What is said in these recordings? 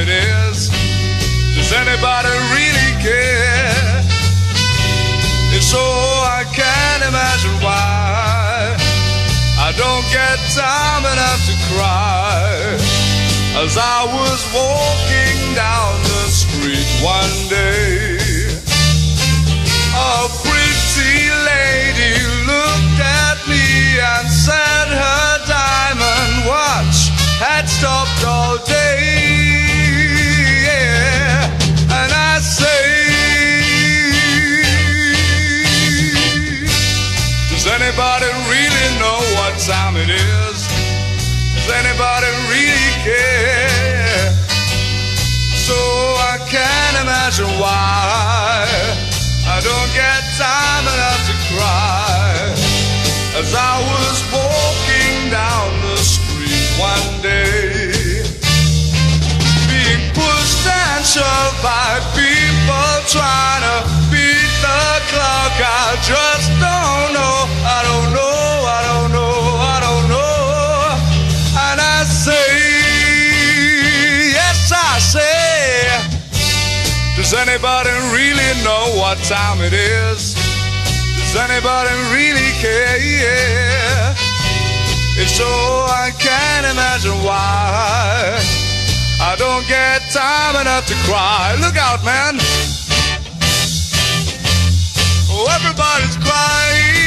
it is. Does anybody really care? If so, I can't imagine why I don't get time enough to cry. As I was walking down the street one day, a pretty lady looked at me and said her diamond watch had stopped all day. anybody really know what time it is? Does anybody really care? So I can't imagine why I don't get time enough to cry. As I was walking down the street one day, being pushed and shoved by people trying to o'clock. I just don't know. I don't know. I don't know. I don't know. And I say, yes, I say. Does anybody really know what time it is? Does anybody really care? Yeah. If so, I can't imagine why. I don't get time enough to cry. Look out, man. Oh, everybody's crying.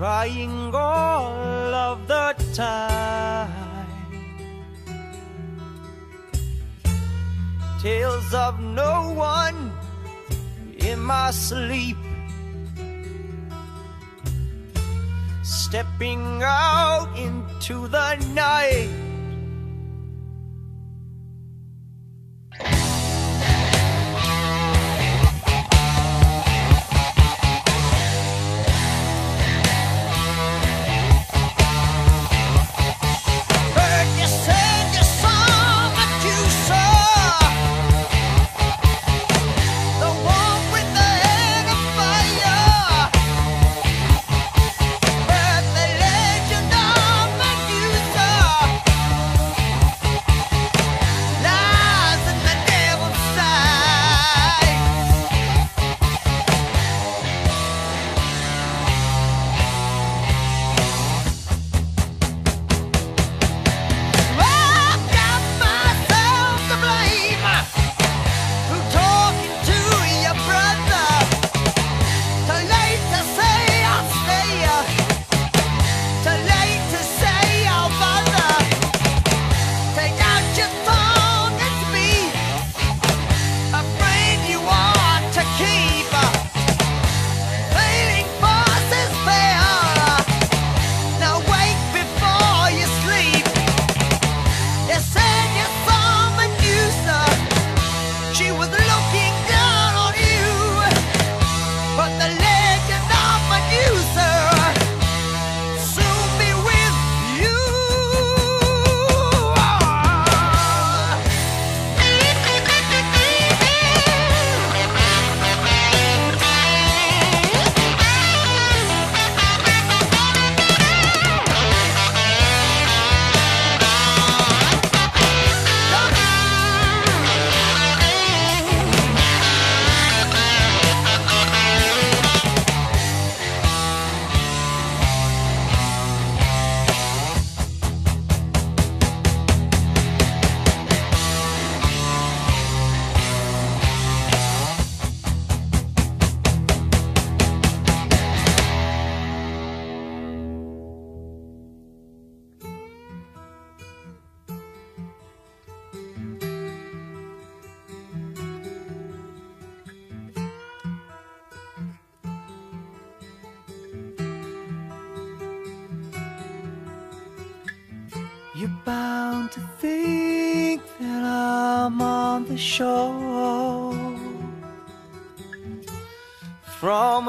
crying all of the time. Tales of no one in my sleep. Stepping out into the night.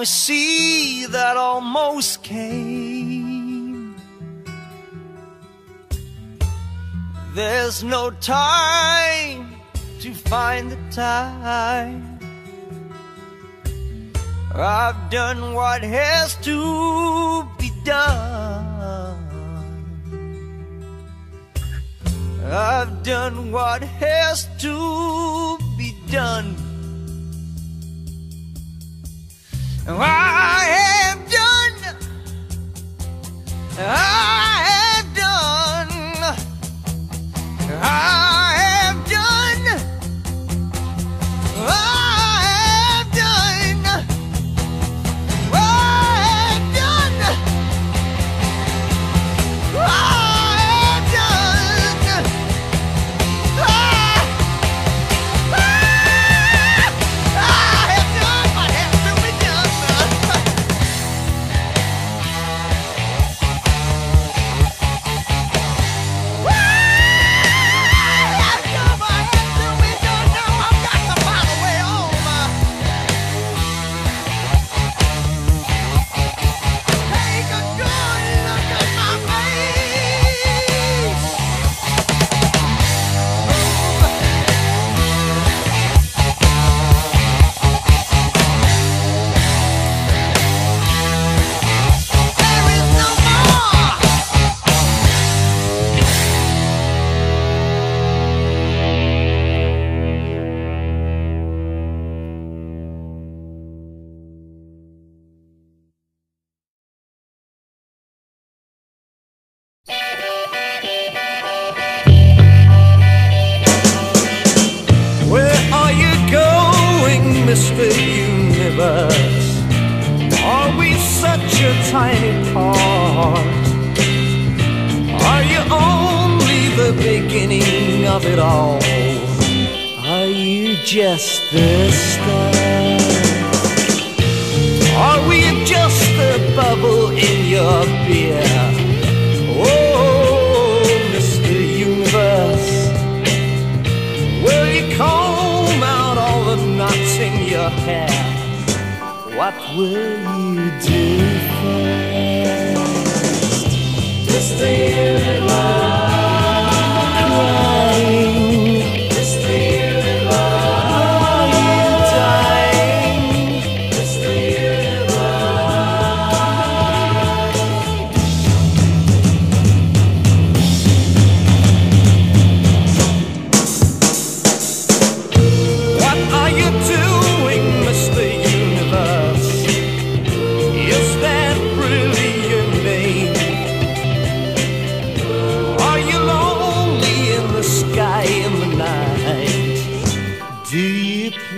we see that almost came. There's no time to find the time. I've done what has to be done. I've done what has to be done I have done. I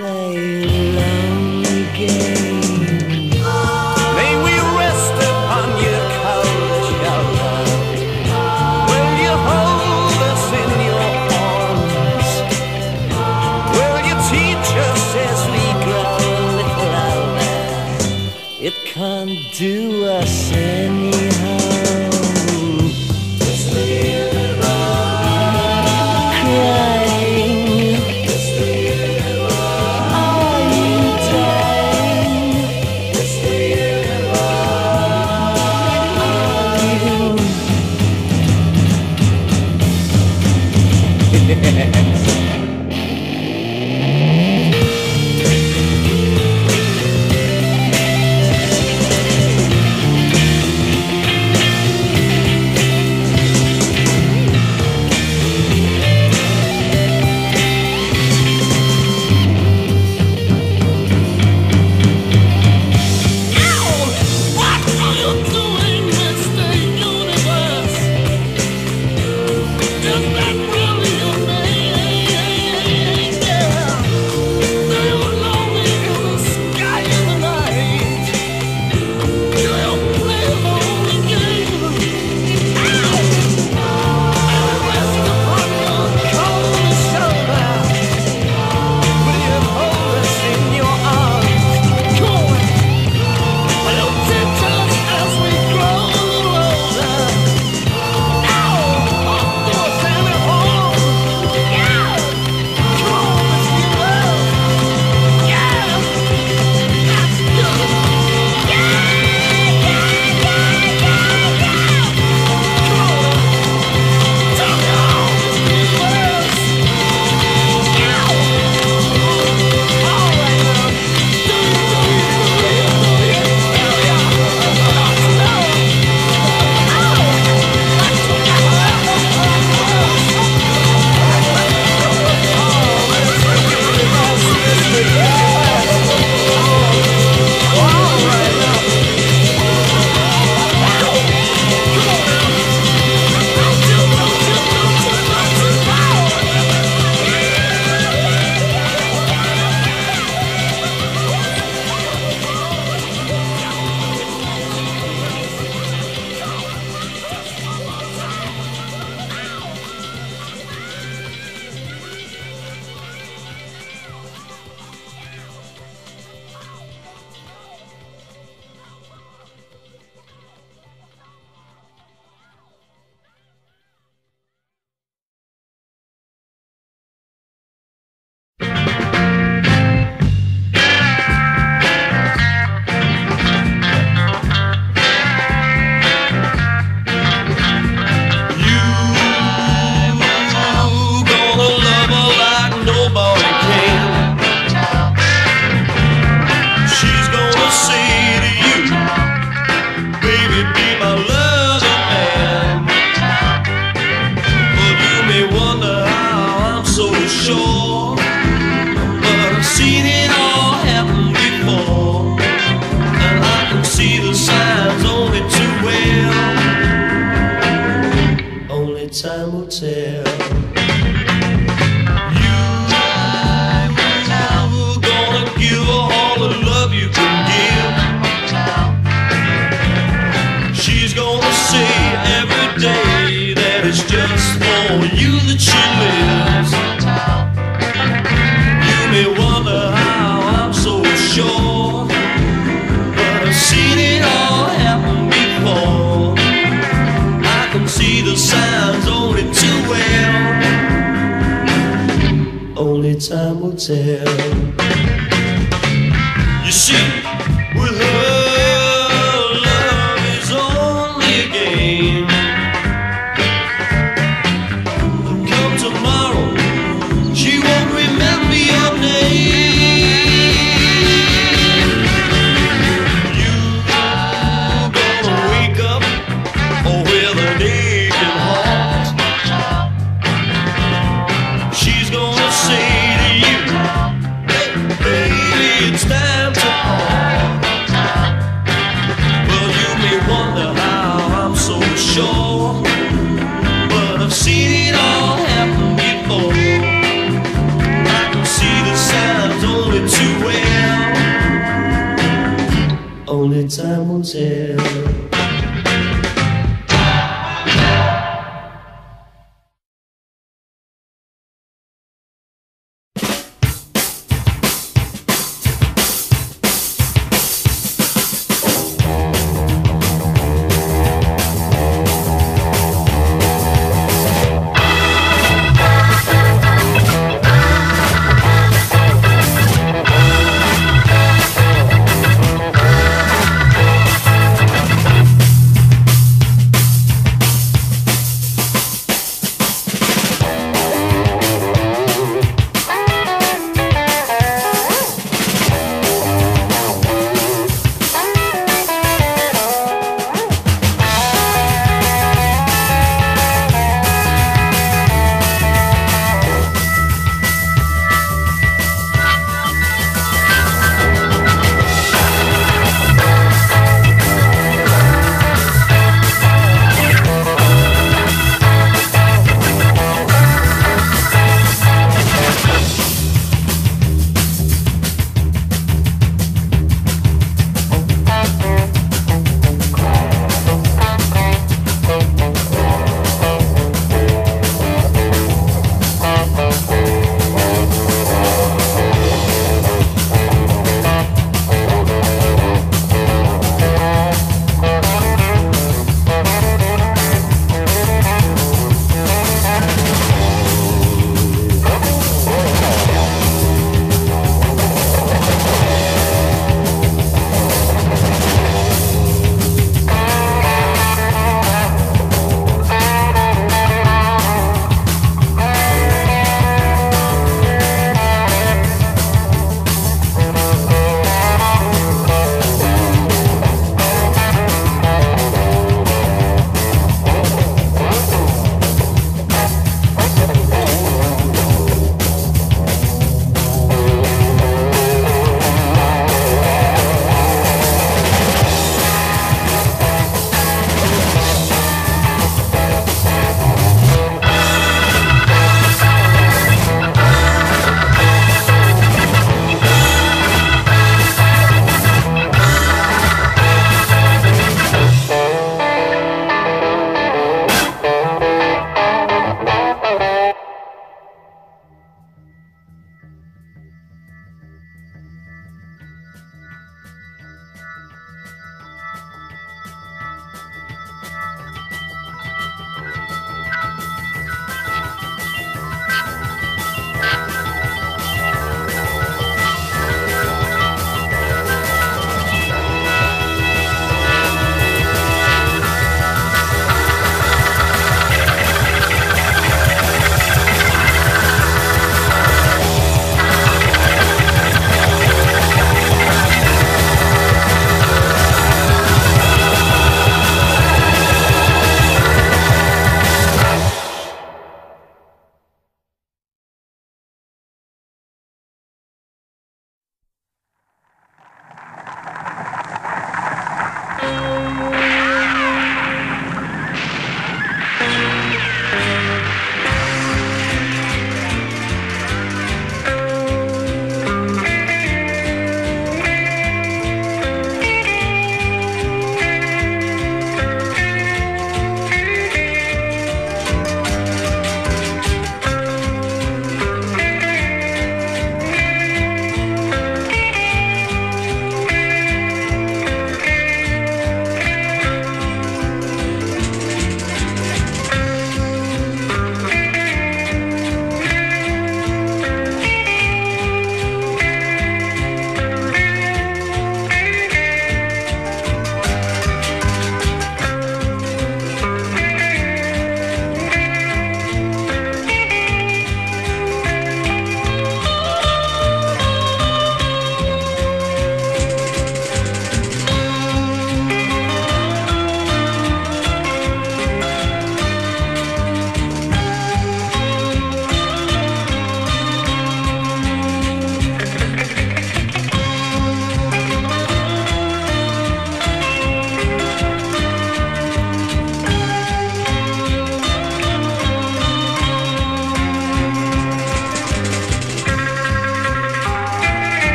you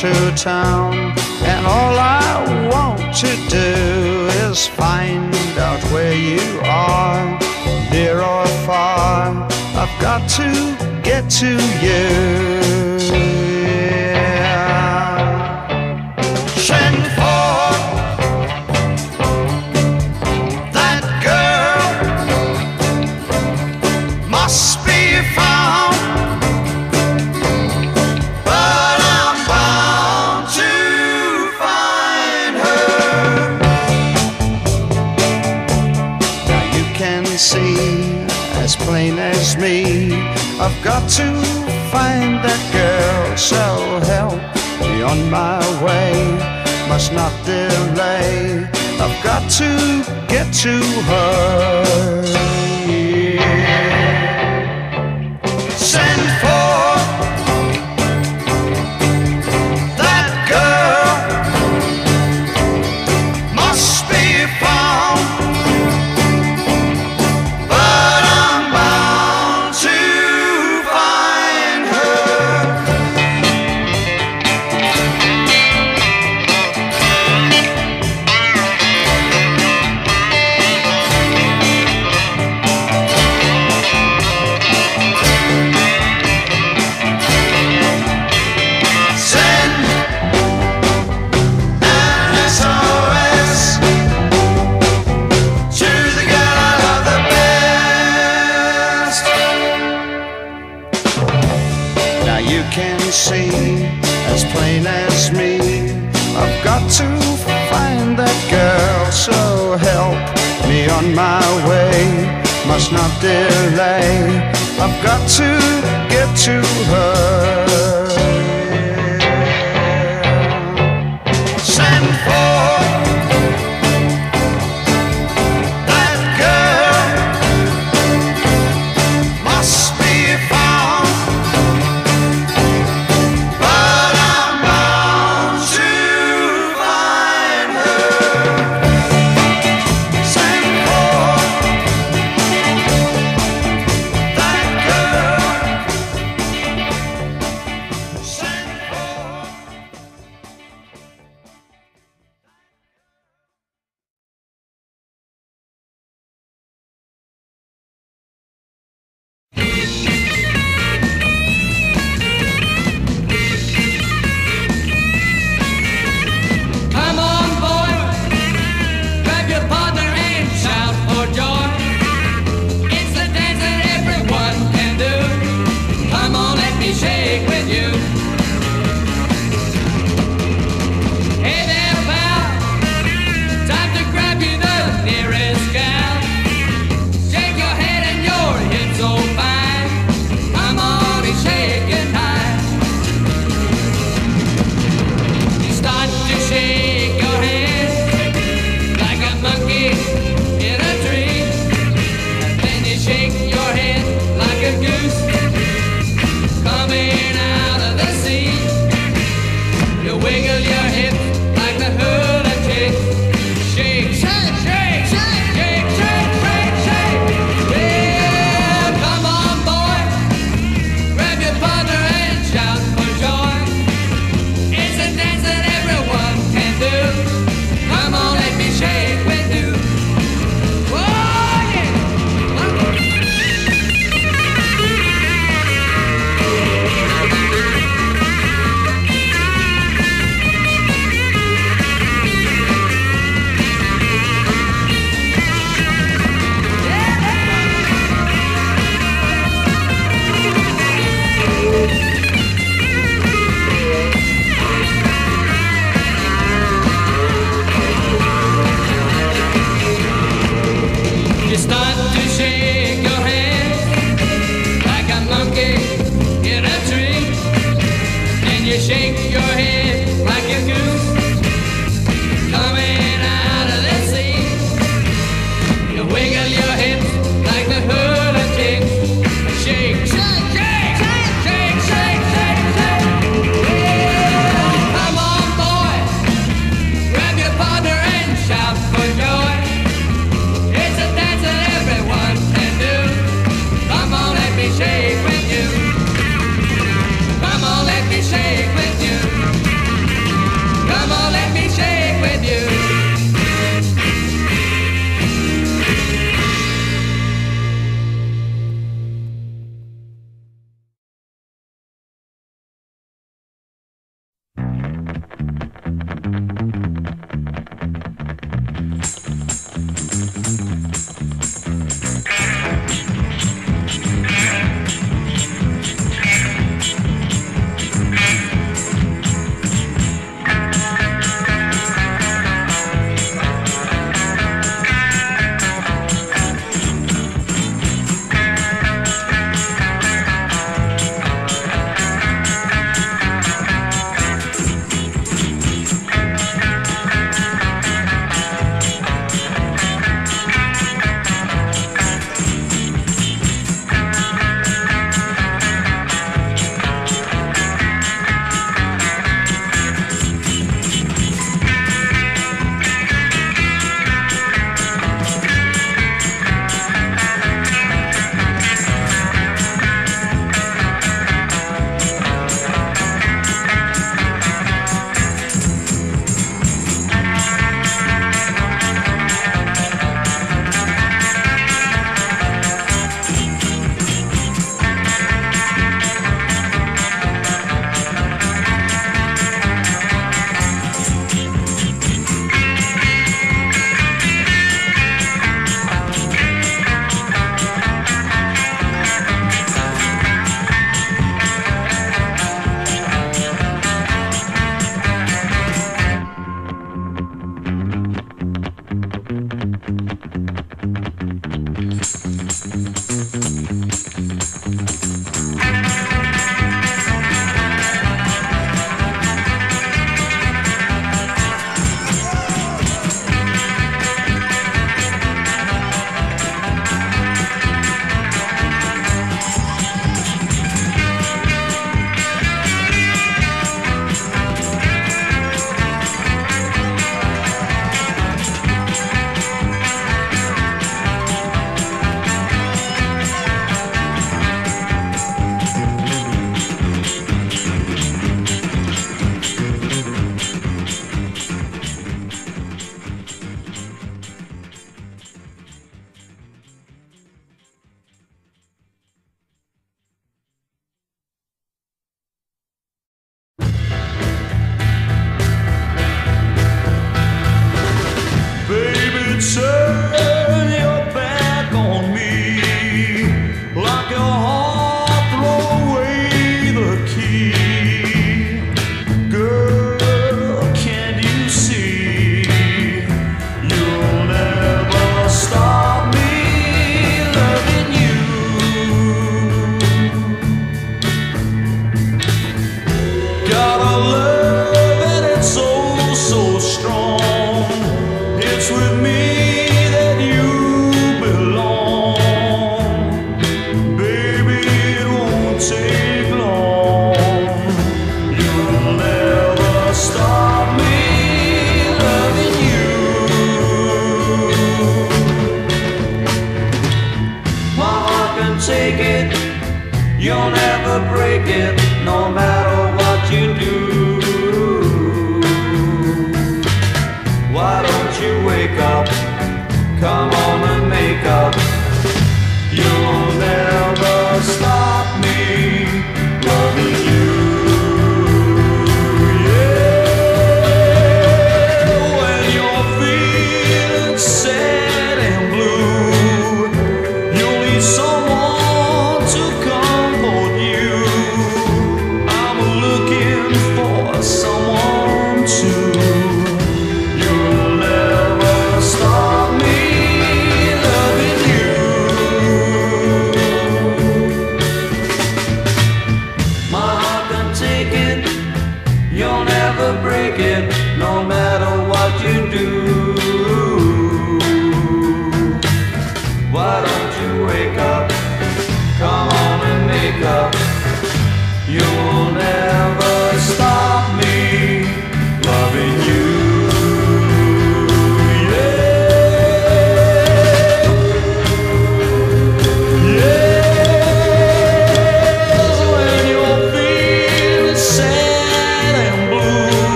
to town, and all I want to do is find out where you are, near or far. I've got to get to you. must be found. I've got to find that girl, so help me on my way. Must not delay. I've got to get to her. must not delay. I've got to get to her.